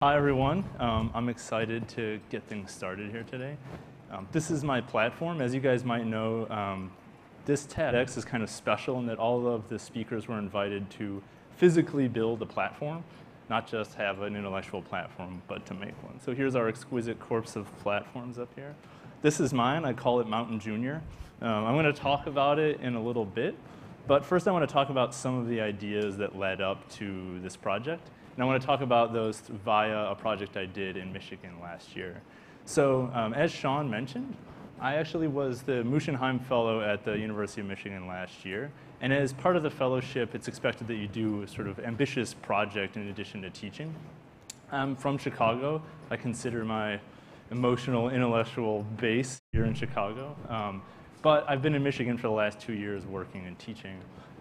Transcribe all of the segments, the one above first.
Hi, everyone. Um, I'm excited to get things started here today. Um, this is my platform. As you guys might know, um, this TEDx is kind of special in that all of the speakers were invited to physically build a platform, not just have an intellectual platform, but to make one. So here's our exquisite corpse of platforms up here. This is mine. I call it Mountain Junior. Um, I'm going to talk about it in a little bit, but first I want to talk about some of the ideas that led up to this project. And I want to talk about those via a project I did in Michigan last year. So um, as Sean mentioned, I actually was the Muschenheim Fellow at the University of Michigan last year. And as part of the fellowship, it's expected that you do a sort of ambitious project in addition to teaching. I'm from Chicago. I consider my emotional, intellectual base here in Chicago. Um, but I've been in Michigan for the last two years working and teaching.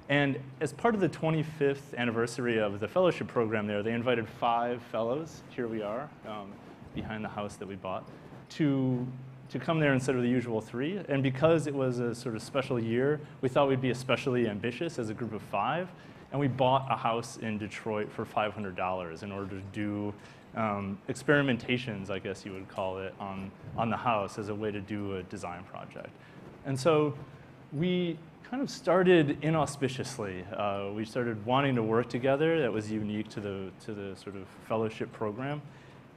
And as part of the 25th anniversary of the fellowship program there, they invited five fellows, here we are, um, behind the house that we bought, to, to come there instead of the usual three. And because it was a sort of special year, we thought we'd be especially ambitious as a group of five. And we bought a house in Detroit for $500 in order to do um, experimentations, I guess you would call it, on, on the house as a way to do a design project. And so we kind of started inauspiciously. Uh, we started wanting to work together. That was unique to the, to the sort of fellowship program.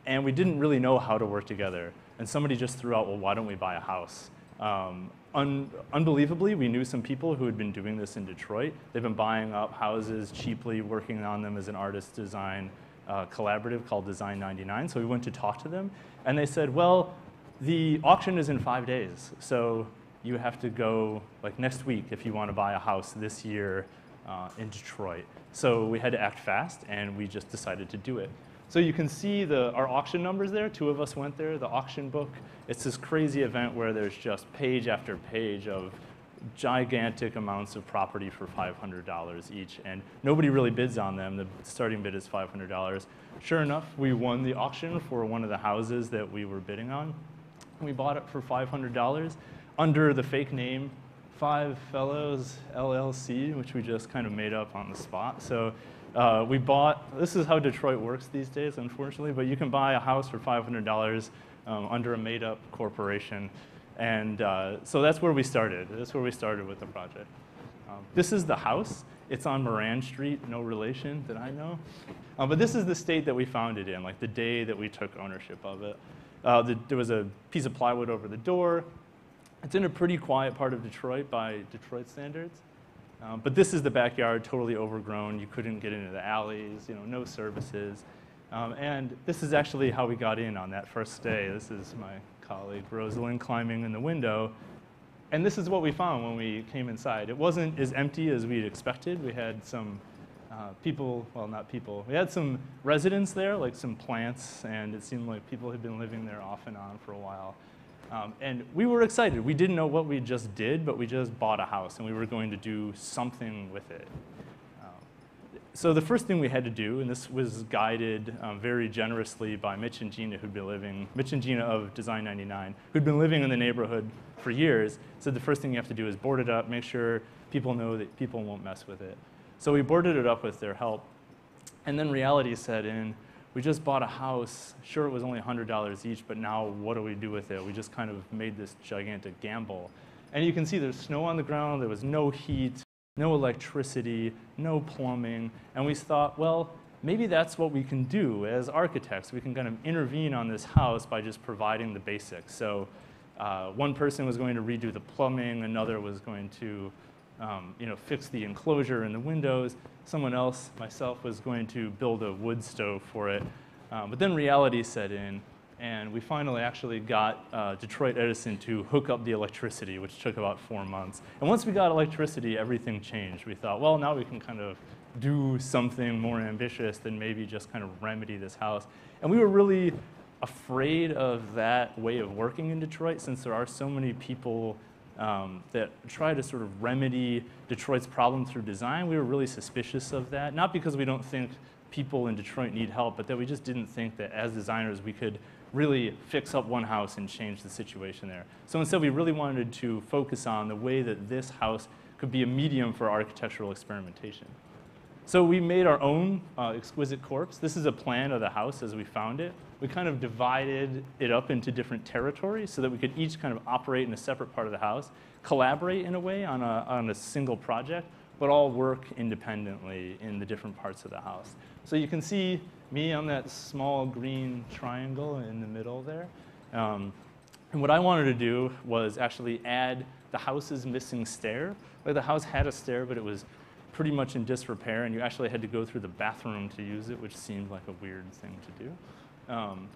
And we didn't really know how to work together. And somebody just threw out, well, why don't we buy a house? Um, un unbelievably, we knew some people who had been doing this in Detroit. They've been buying up houses cheaply, working on them as an artist design uh, collaborative called Design 99. So we went to talk to them. And they said, well, the auction is in five days. So you have to go like next week if you want to buy a house this year uh, in Detroit. So we had to act fast, and we just decided to do it. So you can see the, our auction numbers there. Two of us went there, the auction book. It's this crazy event where there's just page after page of gigantic amounts of property for $500 each, and nobody really bids on them. The starting bid is $500. Sure enough, we won the auction for one of the houses that we were bidding on. We bought it for $500 under the fake name Five Fellows LLC, which we just kind of made up on the spot. So uh, we bought, this is how Detroit works these days, unfortunately, but you can buy a house for $500 um, under a made up corporation. And uh, so that's where we started. That's where we started with the project. Um, this is the house. It's on Moran Street, no relation that I know. Uh, but this is the state that we found it in, like the day that we took ownership of it. Uh, the, there was a piece of plywood over the door. It's in a pretty quiet part of Detroit by Detroit standards. Um, but this is the backyard, totally overgrown. You couldn't get into the alleys, you know, no services. Um, and this is actually how we got in on that first day. This is my colleague Rosalind climbing in the window. And this is what we found when we came inside. It wasn't as empty as we'd expected. We had some uh, people, well, not people, we had some residents there, like some plants, and it seemed like people had been living there off and on for a while. Um, and we were excited. We didn't know what we just did, but we just bought a house and we were going to do something with it. Um, so the first thing we had to do, and this was guided um, very generously by Mitch and Gina, who'd been living, Mitch and Gina of Design 99, who'd been living in the neighborhood for years, said the first thing you have to do is board it up, make sure people know that people won't mess with it. So we boarded it up with their help. And then reality set in we just bought a house. Sure, it was only $100 each, but now what do we do with it? We just kind of made this gigantic gamble. And you can see there's snow on the ground, there was no heat, no electricity, no plumbing. And we thought, well, maybe that's what we can do as architects. We can kind of intervene on this house by just providing the basics. So uh, one person was going to redo the plumbing, another was going to um, you know, fix the enclosure and the windows. Someone else, myself, was going to build a wood stove for it. Um, but then reality set in, and we finally actually got uh, Detroit Edison to hook up the electricity, which took about four months. And once we got electricity, everything changed. We thought, well, now we can kind of do something more ambitious than maybe just kind of remedy this house. And we were really afraid of that way of working in Detroit since there are so many people um, that try to sort of remedy Detroit's problem through design. We were really suspicious of that, not because we don't think people in Detroit need help, but that we just didn't think that as designers we could really fix up one house and change the situation there. So instead, we really wanted to focus on the way that this house could be a medium for architectural experimentation. So we made our own uh, exquisite corpse. This is a plan of the house as we found it. We kind of divided it up into different territories so that we could each kind of operate in a separate part of the house, collaborate in a way on a, on a single project, but all work independently in the different parts of the house. So you can see me on that small green triangle in the middle there. Um, and what I wanted to do was actually add the house's missing stair. Like the house had a stair, but it was pretty much in disrepair, and you actually had to go through the bathroom to use it, which seemed like a weird thing to do. Um,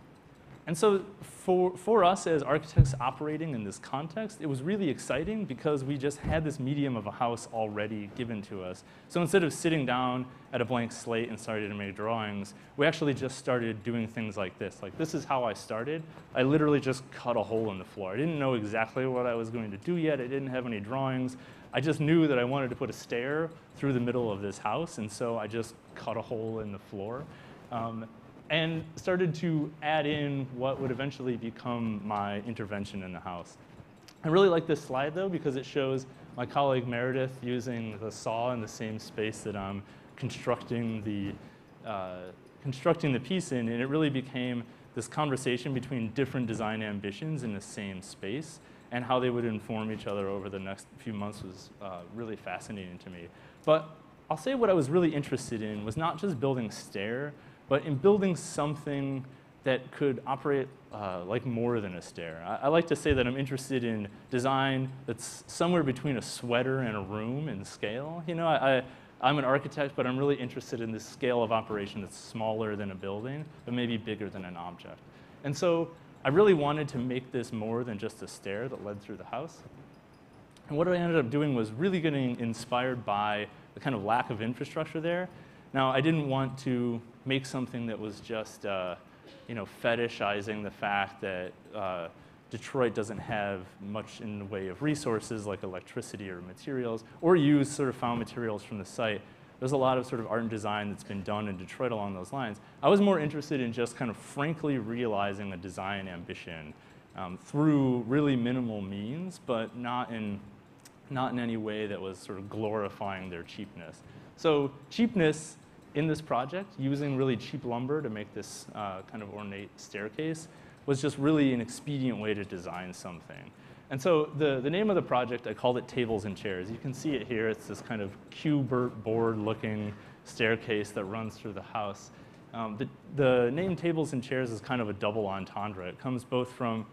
and so for, for us as architects operating in this context, it was really exciting because we just had this medium of a house already given to us. So instead of sitting down at a blank slate and starting to make drawings, we actually just started doing things like this. Like this is how I started. I literally just cut a hole in the floor. I didn't know exactly what I was going to do yet. I didn't have any drawings. I just knew that I wanted to put a stair through the middle of this house, and so I just cut a hole in the floor. Um, and started to add in what would eventually become my intervention in the house. I really like this slide though because it shows my colleague Meredith using the saw in the same space that I'm constructing the, uh, constructing the piece in, and it really became this conversation between different design ambitions in the same space and how they would inform each other over the next few months was uh, really fascinating to me. But I'll say what I was really interested in was not just building stair, but in building something that could operate uh, like more than a stair. I, I, like to say that I'm interested in design that's somewhere between a sweater and a room in scale. You know, I, I, am an architect, but I'm really interested in this scale of operation that's smaller than a building, but maybe bigger than an object. And so I really wanted to make this more than just a stair that led through the house. And what I ended up doing was really getting inspired by the kind of lack of infrastructure there. Now, I didn't want to make something that was just, uh, you know, fetishizing the fact that uh, Detroit doesn't have much in the way of resources like electricity or materials, or use sort of found materials from the site. There's a lot of sort of art and design that's been done in Detroit along those lines. I was more interested in just kind of frankly realizing a design ambition um, through really minimal means, but not in, not in any way that was sort of glorifying their cheapness. So cheapness in this project, using really cheap lumber to make this uh, kind of ornate staircase, was just really an expedient way to design something. And so the, the name of the project, I called it Tables and Chairs. You can see it here. It's this kind of Q*bert board looking staircase that runs through the house. Um, the, the name Tables and Chairs is kind of a double entendre. It comes both from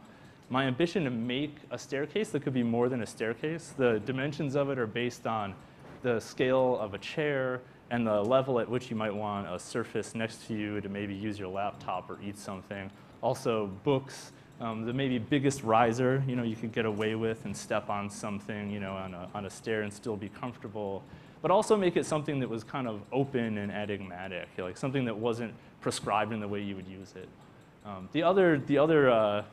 my ambition to make a staircase that could be more than a staircase. The dimensions of it are based on the scale of a chair and the level at which you might want a surface next to you to maybe use your laptop or eat something. Also books, um, the maybe biggest riser, you know, you could get away with and step on something, you know, on a, on a stair and still be comfortable. But also make it something that was kind of open and enigmatic, like something that wasn't prescribed in the way you would use it. Um, the other, the other uh,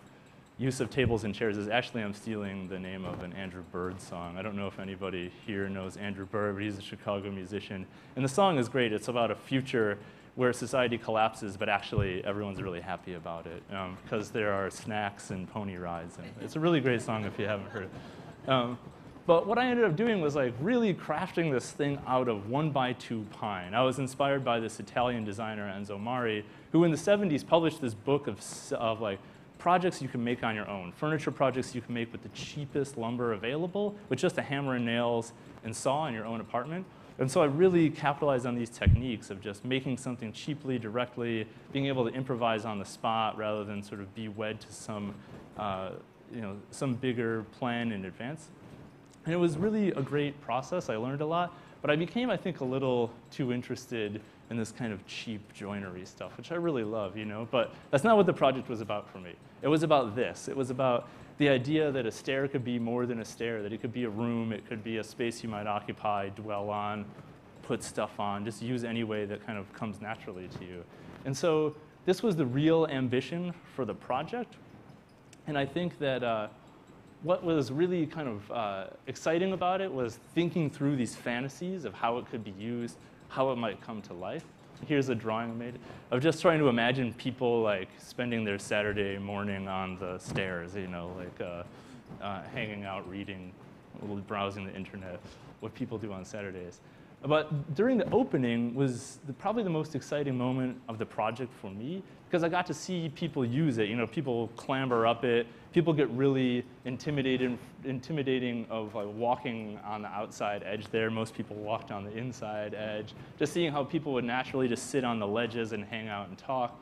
use of tables and chairs is actually I'm stealing the name of an Andrew Bird song. I don't know if anybody here knows Andrew Bird, but he's a Chicago musician. And the song is great. It's about a future where society collapses, but actually everyone's really happy about it because um, there are snacks and pony rides. And it's a really great song if you haven't heard it. Um, but what I ended up doing was like really crafting this thing out of one by two pine. I was inspired by this Italian designer Enzo Mari, who in the 70s published this book of, of like projects you can make on your own, furniture projects you can make with the cheapest lumber available, with just a hammer and nails and saw in your own apartment. And so I really capitalized on these techniques of just making something cheaply, directly, being able to improvise on the spot rather than sort of be wed to some, uh, you know, some bigger plan in advance. And it was really a great process. I learned a lot, but I became, I think, a little too interested in this kind of cheap joinery stuff, which I really love, you know, but that's not what the project was about for me. It was about this. It was about the idea that a stair could be more than a stair, that it could be a room, it could be a space you might occupy, dwell on, put stuff on, just use any way that kind of comes naturally to you. And so this was the real ambition for the project. And I think that uh, what was really kind of uh, exciting about it was thinking through these fantasies of how it could be used, how it might come to life. Here's a drawing I made of just trying to imagine people like spending their Saturday morning on the stairs, you know, like uh, uh, hanging out, reading, browsing the internet, what people do on Saturdays. But during the opening was the, probably the most exciting moment of the project for me because I got to see people use it. You know, people clamber up it. People get really intimidated, intimidating of like walking on the outside edge there. Most people walked on the inside edge. Just seeing how people would naturally just sit on the ledges and hang out and talk.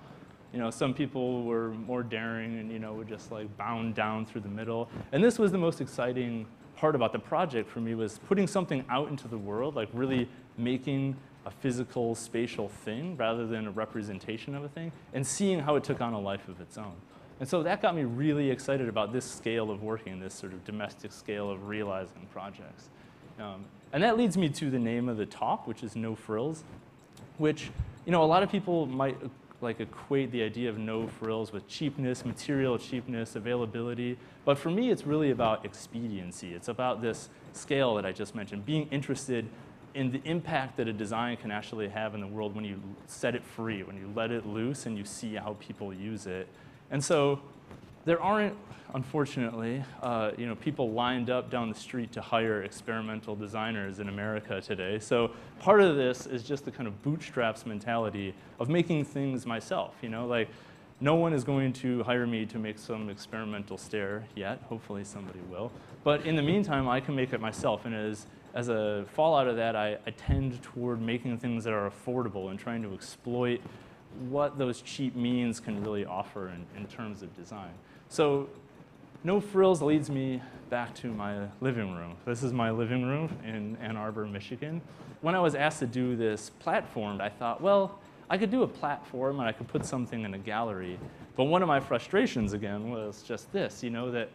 You know, some people were more daring and you know would just like bound down through the middle. And this was the most exciting part about the project for me was putting something out into the world, like really making a physical, spatial thing rather than a representation of a thing, and seeing how it took on a life of its own. And so that got me really excited about this scale of working, this sort of domestic scale of realizing projects. Um, and that leads me to the name of the talk, which is No Frills, which, you know, a lot of people might like equate the idea of no frills with cheapness, material cheapness, availability. But for me, it's really about expediency. It's about this scale that I just mentioned, being interested in the impact that a design can actually have in the world when you set it free, when you let it loose and you see how people use it. And so there aren't, unfortunately, uh, you know, people lined up down the street to hire experimental designers in America today. So part of this is just the kind of bootstraps mentality of making things myself. You know, like no one is going to hire me to make some experimental stair yet. Hopefully somebody will. But in the meantime, I can make it myself. And as as a fallout of that, I, I tend toward making things that are affordable and trying to exploit what those cheap means can really offer in, in terms of design. So no frills leads me back to my living room. This is my living room in Ann Arbor, Michigan. When I was asked to do this platform, I thought, well, I could do a platform and I could put something in a gallery. But one of my frustrations, again, was just this, you know, that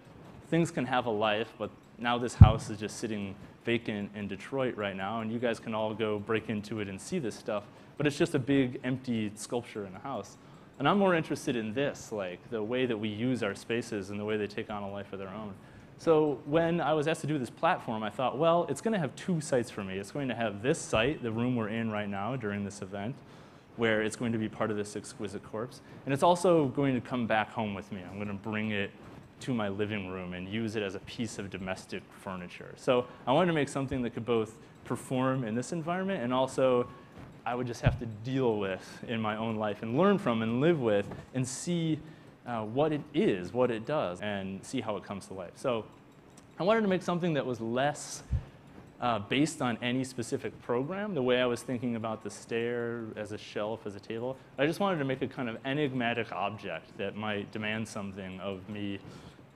things can have a life, but now this house is just sitting vacant in Detroit right now, and you guys can all go break into it and see this stuff. But it's just a big empty sculpture in a house. And I'm more interested in this, like the way that we use our spaces and the way they take on a life of their own. So when I was asked to do this platform, I thought, well, it's going to have two sites for me. It's going to have this site, the room we're in right now during this event, where it's going to be part of this exquisite corpse. And it's also going to come back home with me. I'm going to bring it to my living room and use it as a piece of domestic furniture. So I wanted to make something that could both perform in this environment and also I would just have to deal with in my own life and learn from and live with and see uh, what it is, what it does, and see how it comes to life. So I wanted to make something that was less uh, based on any specific program, the way I was thinking about the stair as a shelf, as a table. I just wanted to make a kind of enigmatic object that might demand something of me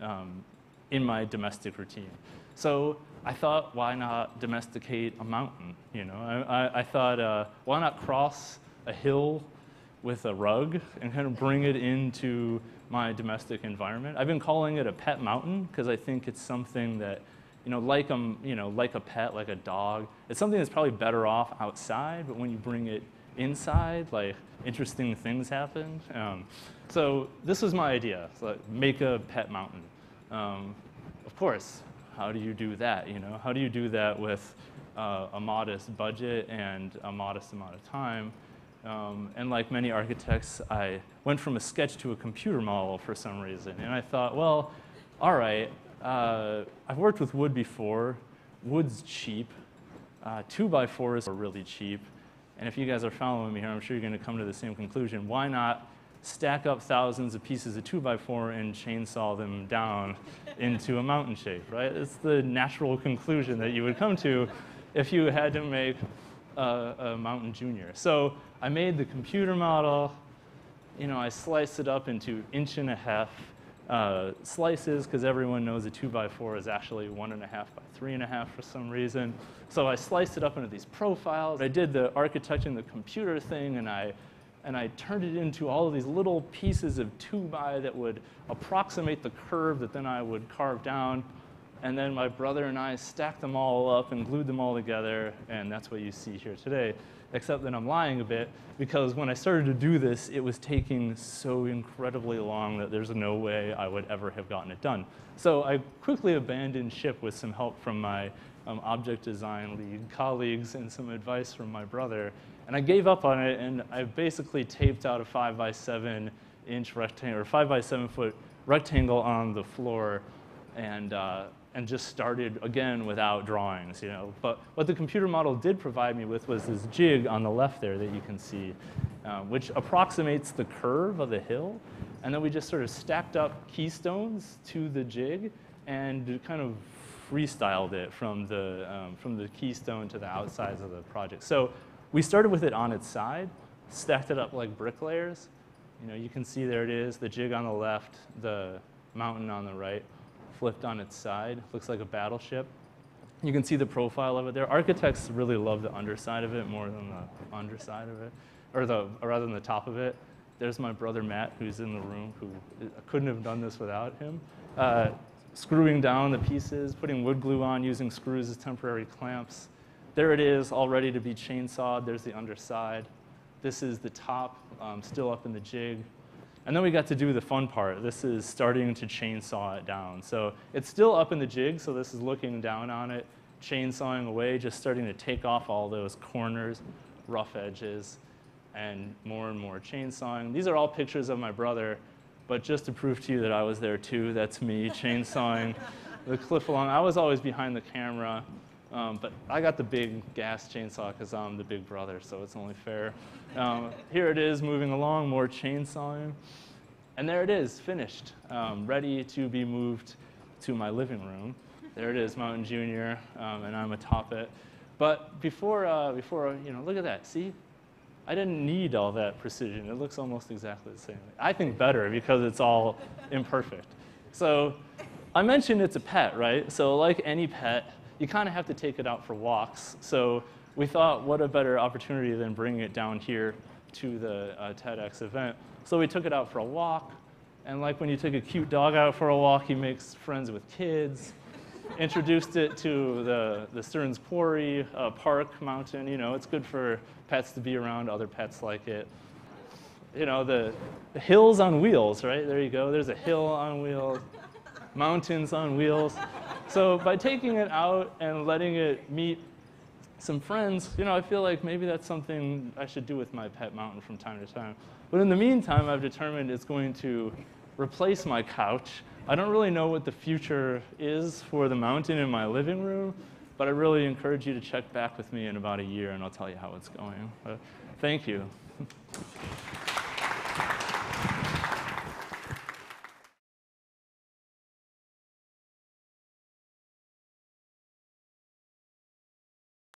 um, in my domestic routine. So I thought, why not domesticate a mountain? You know, I, I, I thought, uh, why not cross a hill with a rug and kind of bring it into my domestic environment. I've been calling it a pet mountain because I think it's something that, you know, like a, you know, like a pet, like a dog, it's something that's probably better off outside, but when you bring it inside, like interesting things happen. Um, so this was my idea, so make a pet mountain. Um, of course, how do you do that? You know, how do you do that with uh, a modest budget and a modest amount of time? Um, and like many architects, I went from a sketch to a computer model for some reason. And I thought, well, all right, uh, I've worked with wood before. Wood's cheap. Uh, two by fours are really cheap. And if you guys are following me here, I'm sure you're going to come to the same conclusion. Why not stack up thousands of pieces of 2x4 and chainsaw them down into a mountain shape, right? It's the natural conclusion that you would come to if you had to make a, a mountain junior. So I made the computer model. You know, I sliced it up into inch and a half uh, slices because everyone knows a 2 by 4 is actually one and a half by three and a half for some reason. So I sliced it up into these profiles. I did the architecting the computer thing and I and I turned it into all of these little pieces of 2 by that would approximate the curve that then I would carve down. And then my brother and I stacked them all up and glued them all together, and that's what you see here today. Except that I'm lying a bit because when I started to do this, it was taking so incredibly long that there's no way I would ever have gotten it done. So I quickly abandoned ship with some help from my um, object design lead colleagues and some advice from my brother. And I gave up on it, and I basically taped out a five by seven inch rectangle, or five by seven foot rectangle on the floor, and uh, and just started again without drawings, you know. But what the computer model did provide me with was this jig on the left there that you can see, uh, which approximates the curve of the hill. And then we just sort of stacked up keystones to the jig and kind of freestyled it from the, um, from the keystone to the outsides of the project. So we started with it on its side, stacked it up like bricklayers. You know, you can see there it is, the jig on the left, the mountain on the right flipped on its side. Looks like a battleship. You can see the profile of it there. Architects really love the underside of it more than the underside of it, or, the, or rather than the top of it. There's my brother Matt, who's in the room, who couldn't have done this without him. Uh, screwing down the pieces, putting wood glue on, using screws as temporary clamps. There it is, all ready to be chainsawed. There's the underside. This is the top, um, still up in the jig. And then we got to do the fun part. This is starting to chainsaw it down. So it's still up in the jig, so this is looking down on it, chainsawing away, just starting to take off all those corners, rough edges, and more and more chainsawing. These are all pictures of my brother, but just to prove to you that I was there too, that's me chainsawing the cliff along. I was always behind the camera, um, but I got the big gas chainsaw because I'm the big brother, so it's only fair. Um, here it is moving along, more chainsawing. And there it is, finished, um, ready to be moved to my living room. There it is, Mountain Junior, um, and I'm atop it. But before, uh, before, you know, look at that, see? I didn't need all that precision. It looks almost exactly the same. I think better because it's all imperfect. So I mentioned it's a pet, right? So like any pet, you kind of have to take it out for walks. So we thought, what a better opportunity than bringing it down here to the uh, TEDx event. So we took it out for a walk. And like when you take a cute dog out for a walk, he makes friends with kids. Introduced it to the, the Stearns Quarry uh, Park Mountain. You know, it's good for pets to be around other pets like it. You know, the, the hills on wheels, right? There you go. There's a hill on wheels, mountains on wheels. So by taking it out and letting it meet some friends, you know, I feel like maybe that's something I should do with my pet mountain from time to time. But in the meantime, I've determined it's going to replace my couch. I don't really know what the future is for the mountain in my living room, but I really encourage you to check back with me in about a year and I'll tell you how it's going. But thank you.